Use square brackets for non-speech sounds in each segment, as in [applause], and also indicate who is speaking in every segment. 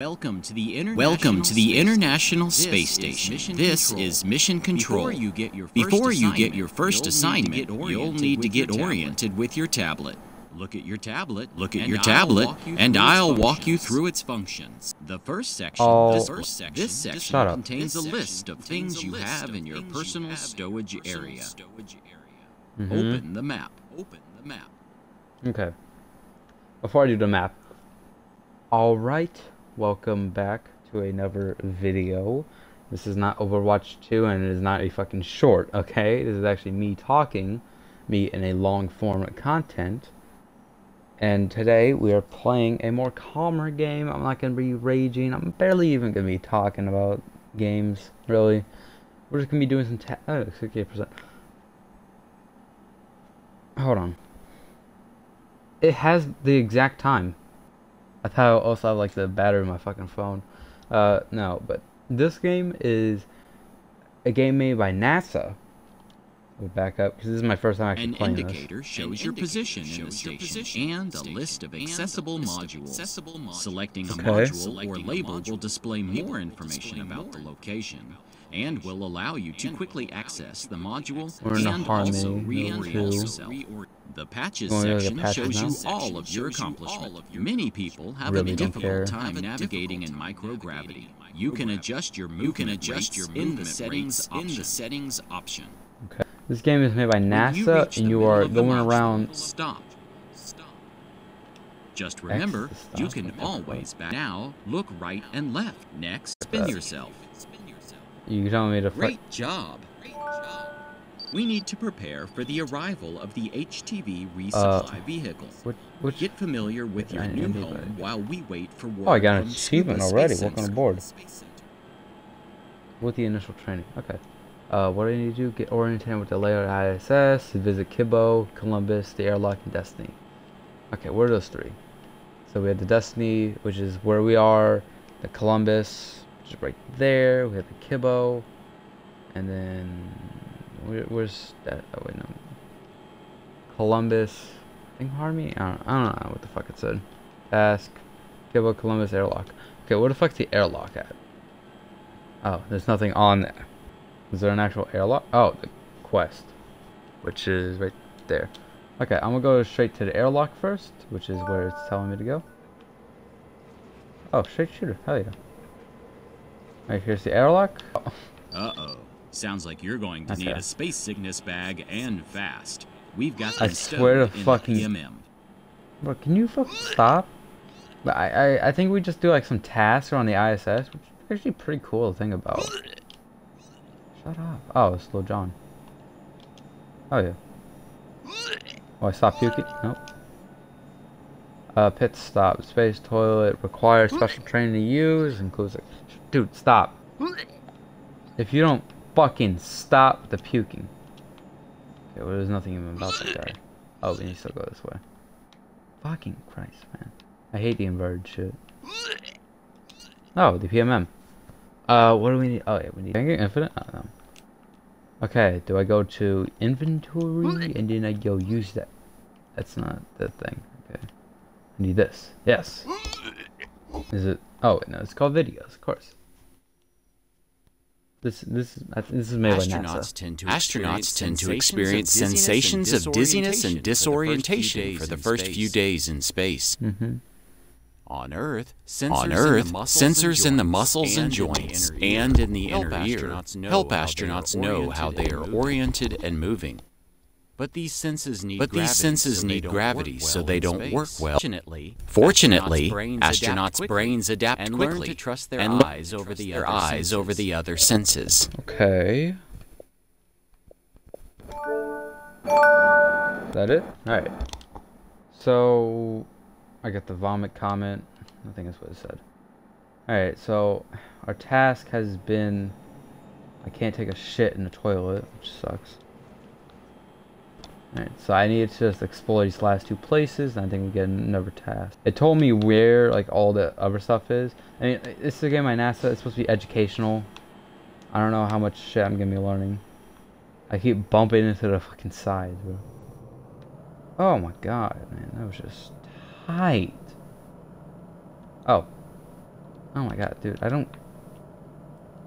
Speaker 1: Welcome to the International, Welcome to the International Space Station. This is Mission Control. Before you get your first Before you get your first you'll assignment, need you'll need to get oriented with your tablet. Look at your tablet. Look at your tablet, and I'll walk you through its functions. The first section.
Speaker 2: Oh,
Speaker 1: this first section. This section
Speaker 2: Shut up.
Speaker 1: contains a list of things you have in your personal stowage area.
Speaker 2: Mhm.
Speaker 1: Open the map. Open the map.
Speaker 2: Okay. Before I do the map. Alright, welcome back to another video. This is not Overwatch 2 and it is not a fucking short, okay? This is actually me talking, me in a long form content. And today we are playing a more calmer game. I'm not going to be raging. I'm barely even going to be talking about games, really. We're just going to be doing some ta- oh, 68%. Hold on. It has the exact time. I thought I also have like the battery in my fucking phone. Uh, no, but this game is a game made by NASA. We'll back up because this is my first time actually
Speaker 1: An
Speaker 2: playing
Speaker 1: indicator shows your position in the station and a list of accessible modules. Selecting a
Speaker 2: Okay.
Speaker 1: module or label will display more information about the location and will allow you to quickly access the module
Speaker 2: We're in
Speaker 1: and
Speaker 2: Harmony,
Speaker 1: also reorient yourself. The patches
Speaker 2: Going to the
Speaker 1: section
Speaker 2: patches
Speaker 1: shows
Speaker 2: now?
Speaker 1: you all of your accomplishments. Many people have
Speaker 2: Really
Speaker 1: a
Speaker 2: don't care.
Speaker 1: difficult time navigating in microgravity. You can adjust your you can adjust your in the settings in the settings option.
Speaker 2: Okay. This game is made by
Speaker 1: When you
Speaker 2: NASA, and you are going around.
Speaker 1: Stop. Stop. Just remember,
Speaker 2: X
Speaker 1: you can always back. Now, look right and left. Next, spin
Speaker 2: that.
Speaker 1: yourself.
Speaker 2: You telling me to fight?
Speaker 1: Great job. We need to prepare for the arrival of the HTV resupply vehicle.
Speaker 2: Which, which?
Speaker 1: Get familiar with your new home while we wait for word
Speaker 2: Oh, I got an achievement already. Welcome aboard. With the initial training. Okay. Uh, what do I need to do? Get oriented with the layout of ISS, visit Kibo, Columbus, the airlock, and Destiny. Okay, what are those three? So we have the Destiny, which is where we are, the Columbus, which is right there, we have the Kibo, and then, where, where's that? Oh, wait, no. Columbus, I think Harmony? I don't, I don't know what the fuck it said. Task, Kibo, Columbus, airlock. Okay, where the fuck's the airlock at? Oh, there's nothing on there. Is there an actual airlock? Oh, the quest, which is right there. Okay, I'm gonna go straight to the airlock first, which is where it's telling me to go. Oh, straight shooter. Hell yeah. Alright, here's the airlock. Oh,
Speaker 1: Uh-oh. Sounds like you're going to
Speaker 2: That's
Speaker 1: need a space sickness bag and fast. We've got
Speaker 2: I swear to
Speaker 1: in
Speaker 2: fucking-
Speaker 1: the PMM.
Speaker 2: bro, can you fucking stop? But I, I, I think we just do like some tasks on the ISS, which is actually pretty cool to think about. Shut up. Oh, it's Lil Jon. Oh yeah. Oh, I stopped puking? Nope. Uh, pit stop. Space toilet requires special training to use. Includes like, dude, stop. If you don't fucking stop the puking. Okay, well, there's nothing even about that guy. Oh, we need to go this way. Fucking Christ, man. I hate the inverted shit. Oh, the PMM. Uh, what do we need? Oh, yeah, we need. Can I infinite? Oh, no. Okay, do I go to inventory and then I go use that? That's not the thing. Okay. I need this. Yes. Is it? Oh, no, it's called videos, of course. This, this, this is made by
Speaker 1: Astronauts
Speaker 2: NASA.
Speaker 1: tend to
Speaker 3: Astronauts tend to
Speaker 1: experience
Speaker 3: experience sensations of dizziness and disorientation for the first few
Speaker 1: days.
Speaker 3: days in space.
Speaker 2: Mm-hmm.
Speaker 1: On Earth, sensors
Speaker 3: On Earth, sensors in the muscles and joints and in the inner ear help astronauts know how they are oriented and moving.
Speaker 1: But these senses need
Speaker 3: But these
Speaker 1: gravity,
Speaker 3: senses
Speaker 1: so they
Speaker 3: need
Speaker 1: don't
Speaker 3: gravity,
Speaker 1: work
Speaker 3: so
Speaker 1: well
Speaker 3: they don't
Speaker 1: space.
Speaker 3: work well.
Speaker 1: Fortunately,
Speaker 3: Fortunately,
Speaker 1: astronauts'
Speaker 3: astronauts' brains adapt
Speaker 1: and
Speaker 3: quickly
Speaker 1: learn to trust their
Speaker 3: and learn
Speaker 1: eyes
Speaker 3: to
Speaker 1: over
Speaker 3: trust
Speaker 1: the
Speaker 3: their
Speaker 1: other
Speaker 3: eyes over
Speaker 1: senses.
Speaker 3: the other senses.
Speaker 2: Okay. Is that it? Alright. So, I got the vomit comet. I think that's what it said. Alright, so, our task has been. I can't take a shit in the toilet, which sucks. Alright, so I needed to just explore these last two places, and I think we get another task. It told me where, like, all the other stuff is. I mean, it's a game by NASA, it's supposed to be educational. I don't know how much shit I'm gonna be learning. I keep bumping into the fucking sides, bro. Oh my god, man, that was just tight. Oh. Oh my god, dude, I don't...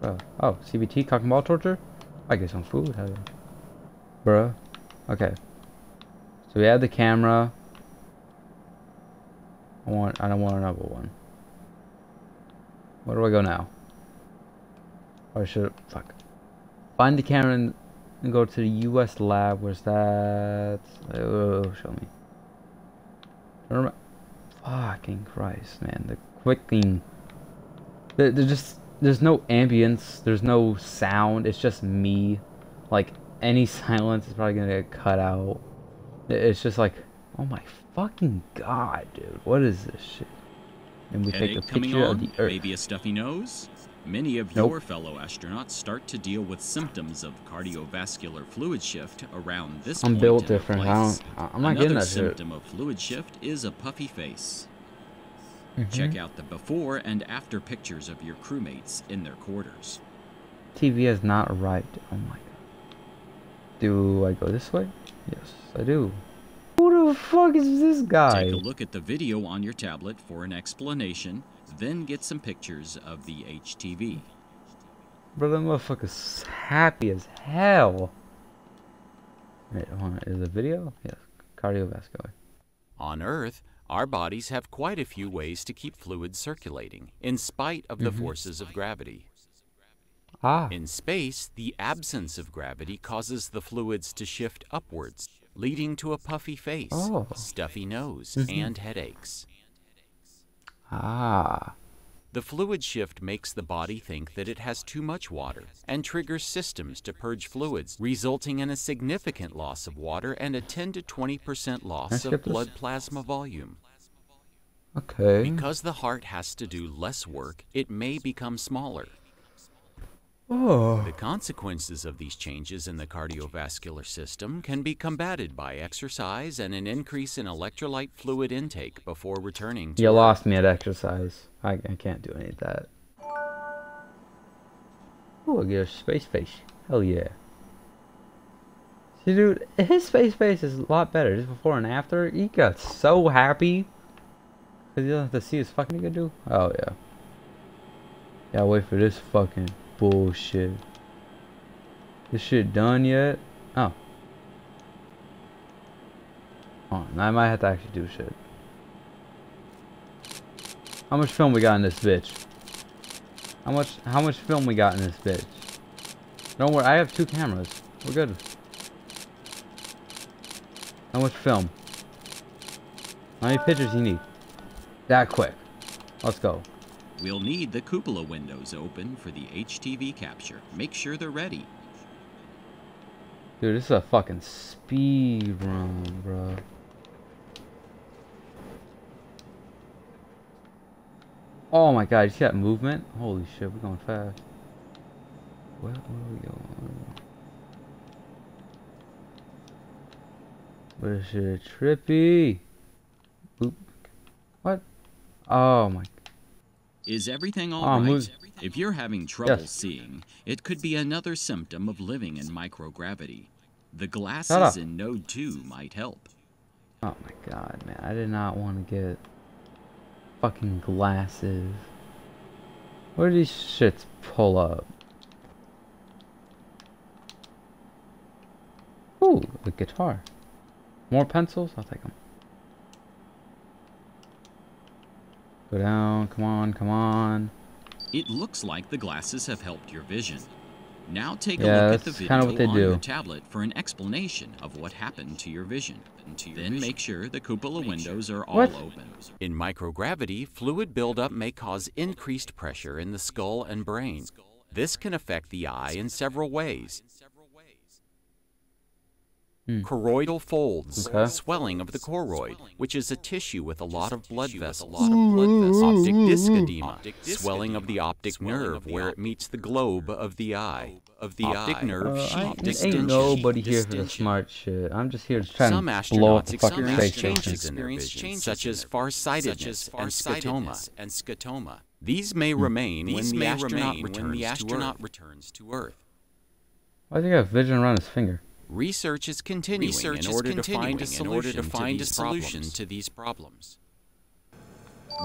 Speaker 2: Bro. Oh, CBT, cock and ball torture? I get some food, hell yeah. Bruh. Okay. So we have the camera. I want, I don't want another one. Where do I go now? Oh, or should, fuck. Find the camera and, and go to the US lab. Where's that? Oh, show me. Remember? Fucking Christ, man. The clicking. There, there's just, there's no ambience. There's no sound. It's just me. Like, any [laughs] silence is probably gonna get cut out. It's just like, oh my fucking god, dude. What is this shit?
Speaker 1: And we Headache take a picture of the Earth. Maybe a stuffy nose? Many of nope. your fellow astronauts start to deal with symptoms of cardiovascular fluid shift around this
Speaker 2: I'm built different. I don't, I'm not
Speaker 1: Another
Speaker 2: getting that
Speaker 1: symptom
Speaker 2: shit.
Speaker 1: of fluid shift is a puffy face. Mm -hmm. Check out the before and after pictures of your crewmates in their quarters.
Speaker 2: TV has not arrived. Oh my god. Do I go this way? Yes, I do. Who the fuck is this guy?
Speaker 1: Take a look at the video on your tablet for an explanation, then get some pictures of the HTV.
Speaker 2: Bro, that motherfucker's happy as hell. Wait, hold on. Is a video? Yes. Cardiovascular.
Speaker 3: On Earth, our bodies have quite a few ways to keep fluids circulating, in spite of the mm -hmm. forces of gravity.
Speaker 2: Ah.
Speaker 3: In space, the absence of gravity causes the fluids to shift upwards, leading to a puffy face, oh. stuffy nose, mm -hmm. and headaches.
Speaker 2: Ah.
Speaker 3: The fluid shift makes the body think that it has too much water and triggers systems to purge fluids, resulting in a significant loss of water and a 10 to 20% loss of blood plasma volume.
Speaker 2: Okay.
Speaker 3: Because the heart has to do less work, it may become smaller.
Speaker 2: Oh.
Speaker 3: The consequences of these changes in the cardiovascular system can be combated by exercise and an increase in electrolyte fluid intake before returning to
Speaker 2: You lost me at exercise. I, I can't do any of that. Oh, I get a space face. Hell yeah. See, dude, his space face is a lot better. Just before and after, he got so happy. Because he doesn't have to see his fucking nigga do. Oh, yeah. Yeah, wait for this fucking bullshit. This shit done yet? Oh. Oh, I might have to actually do shit. How much film we got in this bitch? How much how much film we got in this bitch? Don't worry, I have two cameras. We're good. How much film? How many pictures you need? That quick. Let's go.
Speaker 1: We'll need the cupola windows open for the HTV capture. Make sure they're ready.
Speaker 2: Dude, this is a fucking speed run, bro. Oh my god, you see that movement? Holy shit, we're going fast. Where, where are we going? Where's shit trippy? Oop. What? Oh my
Speaker 1: is everything all oh, right? If you're having trouble yes. seeing, it could be another symptom of living in microgravity. The glasses in Node 2 might help.
Speaker 2: Oh my god, man. I did not want to get fucking glasses. Where do these shits pull up? Ooh, a guitar. More pencils? I'll take them. Go down, come on, come on.
Speaker 1: It looks like the glasses have helped your vision. Now take yeah, a look at the video on do. your tablet for an explanation of what happened to your vision. To your then vision. make sure the cupola windows are all what? open.
Speaker 3: In microgravity, fluid buildup may cause increased pressure in the skull and brain. This can affect the eye in several ways. Hmm. Choroidal folds, okay. swelling of the choroid, which is a tissue with a lot of blood vessels. Optic disc edema, swelling of the optic nerve where it meets the globe of the eye. Of the optic nerve uh,
Speaker 2: sheath Ain't nobody here for the smart shit. I'm just here to try Some and blow up the fucking face
Speaker 3: changes in their vision, such as farsightedness and scotoma. And scotoma. These may hmm. remain when the astronaut returns to Earth.
Speaker 2: Why does he have vision around his finger?
Speaker 3: Research is continuing Research in order to find a solution, to, find a solution to these problems.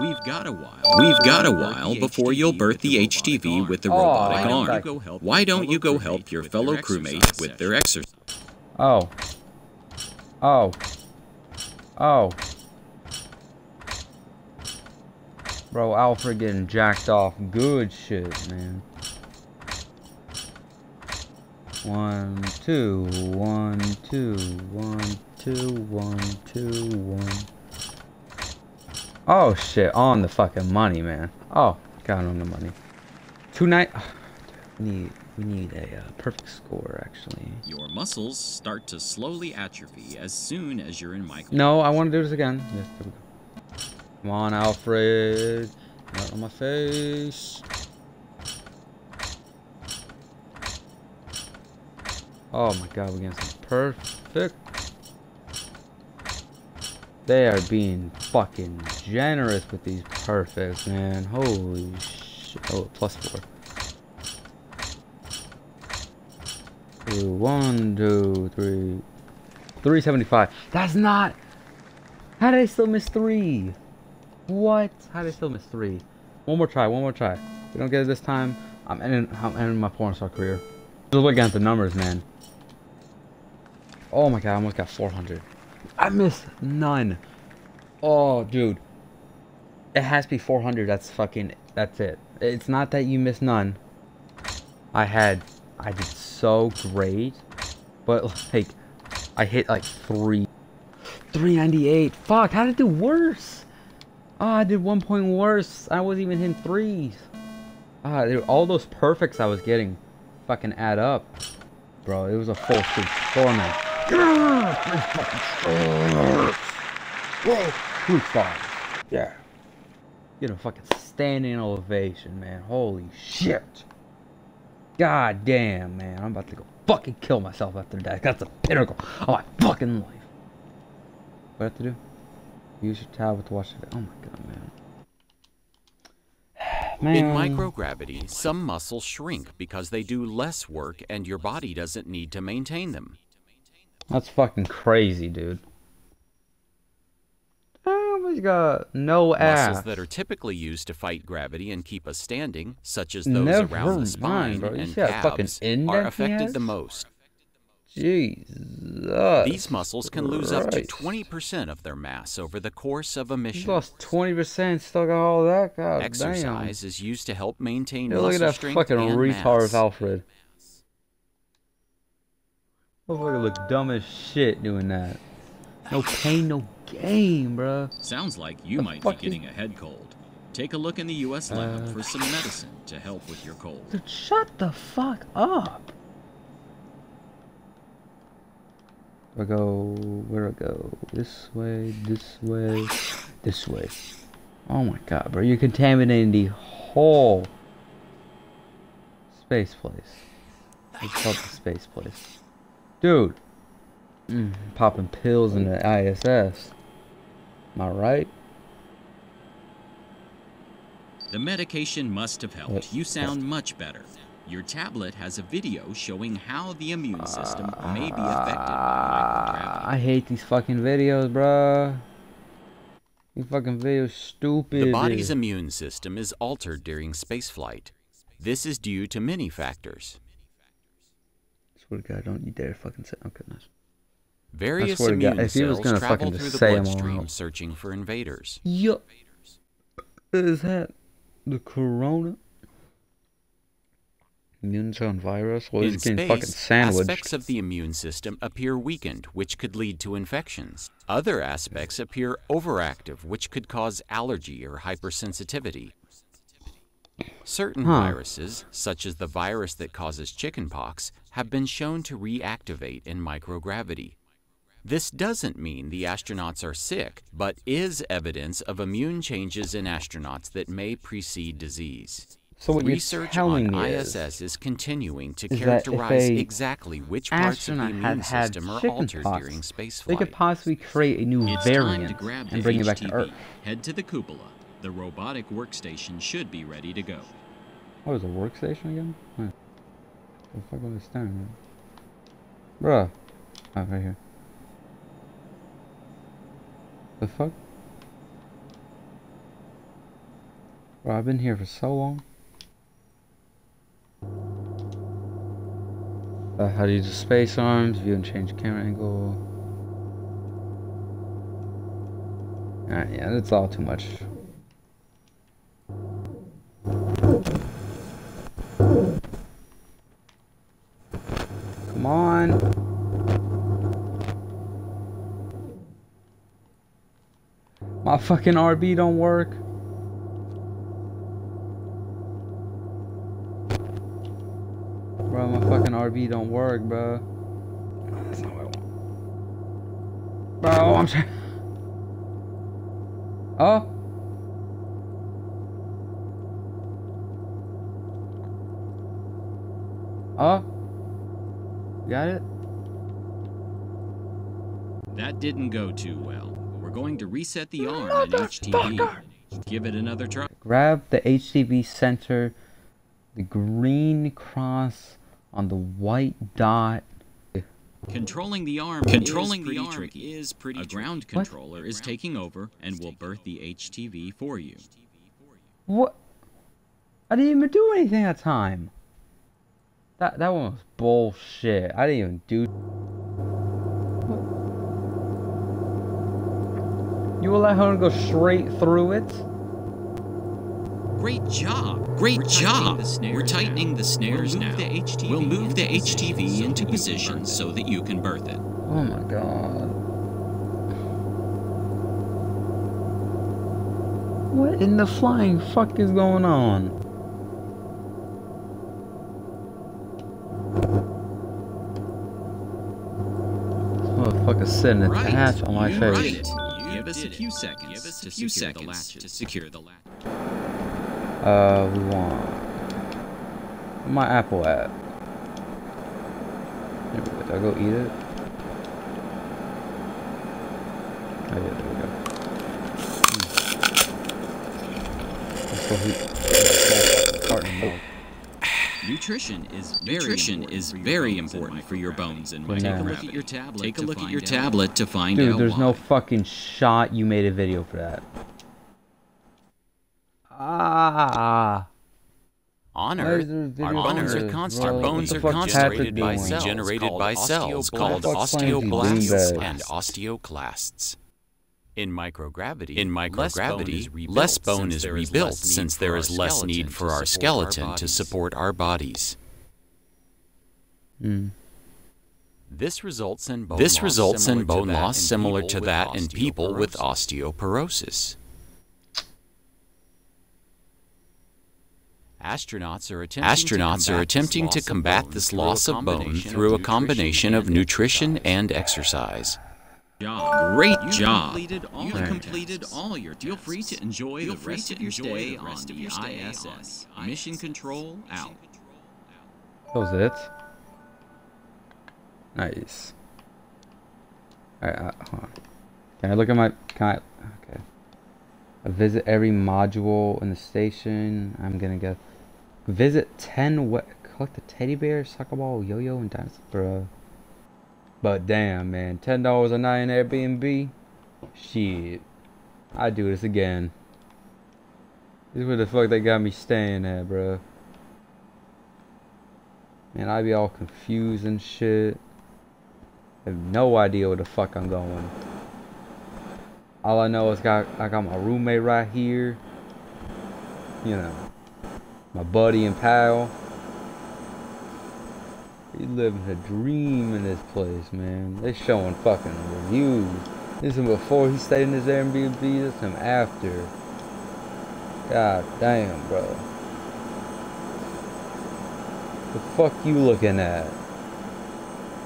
Speaker 1: We've got a while. We've got a while before you'll berth the HTV with the robotic
Speaker 2: why don't
Speaker 1: arm.
Speaker 2: you go
Speaker 1: Why don't you go help your fellow crewmates with their exercise?
Speaker 2: Oh. Oh. Oh. Bro, Alfred getting jacked off. Good shit, man. One, two, one, two, one, two, one, two, one. Oh shit, on the fucking money, man. Oh, got on the money. Tonight, night. we need, we need a uh, perfect score, actually.
Speaker 1: Your muscles start to slowly atrophy as soon as you're in micro.
Speaker 2: No, I want to do this again. Yes, there we go. Come on, Alfred. Not on my face. Oh my god, we're getting some perfect. They are being fucking generous with these perfects, man. Holy shit. Oh, plus four. One, two, three. 375. That's not. How did I still miss three? What? How did I still miss three? One more try. One more try. If we don't get it this time, I'm ending. I'm ending my porn star career. Just looking at the numbers, man. Oh my god! I almost got 400. I missed none. Oh, dude. It has to be 400. That's fucking. That's it. It's not that you missed none. I had. I did so great, but like. I hit like three. 398. Fuck, how did I do worse? Oh, I did one point worse. I wasn't even hitting threes. Ah, dude, all those perfects I was getting fucking add up. Bro, it was a full streak. Four man. Whoa, three stars. Yeah. Get a fucking standing ovation, man. Holy shit. God damn, man. I'm about to go fucking kill myself after that. That's the pinnacle of my fucking life. What do I have to do? Use your tablet to watch it. Oh my god, man. [sighs] man.
Speaker 3: In microgravity, some muscles shrink because they do less work and your body doesn't need to maintain them.
Speaker 2: That's fucking crazy, dude. Damn, he's got no ass.
Speaker 3: Muscles that are typically used to fight gravity and keep us standing, such as those
Speaker 2: Never
Speaker 3: around the spine
Speaker 2: bro. You
Speaker 3: and
Speaker 2: see
Speaker 3: calves, are affected the most.
Speaker 2: Jesus.
Speaker 3: These muscles can lose up to 20% of their mass over the course of a
Speaker 2: He's
Speaker 3: mission.
Speaker 2: lost 20%, still got all that. God
Speaker 3: Exercise is used to help maintain
Speaker 2: damn. Yeah, look at that fucking
Speaker 3: and
Speaker 2: retard
Speaker 3: mass.
Speaker 2: Alfred. Motherfucker look dumb as shit doing that. No pain, no game, bruh.
Speaker 1: Sounds like you
Speaker 2: The
Speaker 1: might be
Speaker 2: is-
Speaker 1: getting a head cold. Take a look in the U.S. lab
Speaker 2: Uh,
Speaker 1: for some medicine to help with your cold.
Speaker 2: Dude, shut the fuck up. I go, where I go? This way, this way, this way. Oh my god, bro, you're contaminating the whole space place. It's called the space place. Dude, mm, popping pills in the ISS. Am I right?
Speaker 1: The medication must have helped.
Speaker 2: Yes.
Speaker 1: You sound much better. Your tablet has a video showing how the immune system may be affected by
Speaker 2: Ah, I hate these fucking videos, bruh. These fucking videos stupid.
Speaker 3: The body's immune system is altered during spaceflight. This is due to many factors.
Speaker 2: Swear to God, don't you dare fucking say. Oh, okay, nice.
Speaker 3: Various
Speaker 2: God,
Speaker 3: immune
Speaker 2: if he was
Speaker 3: cells
Speaker 2: gonna
Speaker 3: travel
Speaker 2: fucking
Speaker 3: through the
Speaker 2: say 'em all
Speaker 3: bloodstream searching for invaders.
Speaker 2: Yup. Is that the corona? Immune zone virus? Well,
Speaker 3: In
Speaker 2: he's getting fucking
Speaker 3: space, aspects of the immune system appear weakened, which could lead to infections. Other aspects appear overactive, which could cause allergy or hypersensitivity. Certain
Speaker 2: Huh.
Speaker 3: viruses, such as the virus that causes chickenpox, have been shown to reactivate in microgravity. This doesn't mean the astronauts are sick, but is evidence of immune changes in astronauts that may precede disease.
Speaker 2: So what
Speaker 3: Research
Speaker 2: you're telling
Speaker 3: on
Speaker 2: me is,
Speaker 3: ISS is continuing to
Speaker 2: is
Speaker 3: characterize exactly which parts of the immune system are altered
Speaker 2: pox,
Speaker 3: during
Speaker 2: they could possibly create a new
Speaker 1: It's time to
Speaker 2: variant
Speaker 1: grab
Speaker 2: and bring it back to. Earth.
Speaker 1: Head to the cupola. The robotic workstation should be ready to go.
Speaker 2: What is a workstation again? The fuck I standing at? Bruh. Oh, right here. The fuck? Bro, I've been here for so long. Uh, how do you use space arms? View and change camera angle. Alright, yeah, that's all too much. Come on. My fucking RB don't work. Bro, my fucking RB don't work, bro. Bro, I'm trying. [laughs] Oh. Oh. Got it?
Speaker 1: That didn't go too well. We're going to reset the arm in HTV. Give it another try.
Speaker 2: Grab the HTV center, the green cross on the white dot.
Speaker 1: Controlling the arm controlling the arm tricky. is pretty A ground tricky. controller what? is taking over and will berth the HTV for you.
Speaker 2: What? I didn't even do anything that time. That that one was bullshit. I didn't even do. You will let her go straight through it?
Speaker 1: Great job. Great We're job. We're tightening now. the snares we'll now. The we'll move the HTV into so position so that you can berth it.
Speaker 2: Oh my god. What in the flying fuck is going on? This motherfucker's sitting at right. the hatch on my face.
Speaker 1: Right. Give us a few seconds. Give us a few seconds to secure the latch.
Speaker 2: Uh, we want my apple at. There we go. Did I go eat it? Oh yeah, there we go.
Speaker 1: Hmm. Nutrition is very Nutrition important is very important for your bones and Take a look at your tablet. Take a look at your tablet to find
Speaker 2: Dude,
Speaker 1: out.
Speaker 2: Dude, there's
Speaker 1: why.
Speaker 2: no fucking shot you made a video for that. Ah.
Speaker 3: On Earth, our bones are constant. Our bones are concentrated by cells generated by cells called osteoblasts and osteoclasts. In microgravity, in microgravity, less bone is rebuilt since there is less need for our skeleton to support our bodies.
Speaker 2: Mm.
Speaker 3: This results in bone this loss results in bone loss similar to that in people with osteoporosis. Astronauts are attempting, Astronauts to, combat are attempting to combat this loss of bone through a combination of nutrition and exercise.
Speaker 1: Great you job. Completed all You've completed all your Feel free to enjoy Feel the rest of your stay on the ISS. Mission Control out.
Speaker 2: That was it. Nice. Alright, uh, hold on. Can I look at my... Can I... Okay. I visit every module in the station. I'm gonna go... Visit 10 what collect the teddy bear, soccer ball, yo-yo, and dinosaur. Bruh. But damn, man. $10 a night in Airbnb? Shit. i do this again. This is where the fuck they got me staying at, bro. Man, I be all confused and shit. I have no idea where the fuck I'm going. All I know is got I got my roommate right here. You know my buddy and pal. He's living a dream in this place, man. They showing fucking reviews. This is before he stayed in his Airbnb. This is him after. God damn, bro. The fuck you looking at?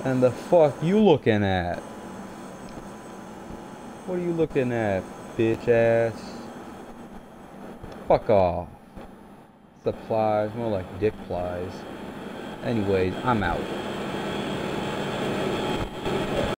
Speaker 2: And the fuck you looking at? What are you looking at, bitch ass? Fuck off supplies, more like dick plies. Anyways, I'm out.